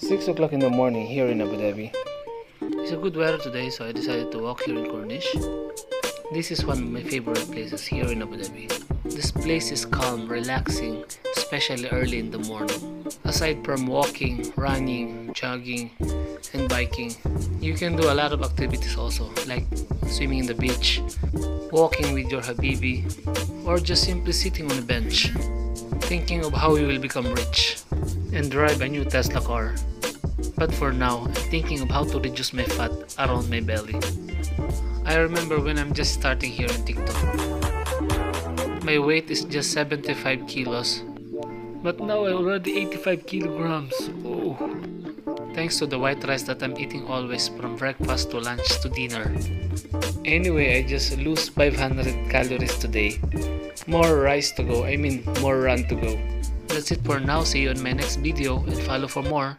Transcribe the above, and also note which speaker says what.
Speaker 1: 6 o'clock in the morning here in Abu Dhabi. It's a good weather today, so I decided to walk here in Corniche. This is one of my favorite places here in Abu Dhabi. This place is calm, relaxing, especially early in the morning. Aside from walking, running, jogging, and biking, you can do a lot of activities also, like swimming in the beach, walking with your habibi, or just simply sitting on a bench, thinking of how you will become rich and drive a new Tesla car. But for now, I'm thinking of how to reduce my fat around my belly. I remember when I'm just starting here on TikTok. My weight is just 75 kilos, but now I'm already 85 kilograms. Oh. Thanks to the white rice that I'm eating always from breakfast to lunch to dinner. Anyway, I just lose 500 calories today. More rice to go, I mean more run to go. That's it for now. See you in my next video and follow for more.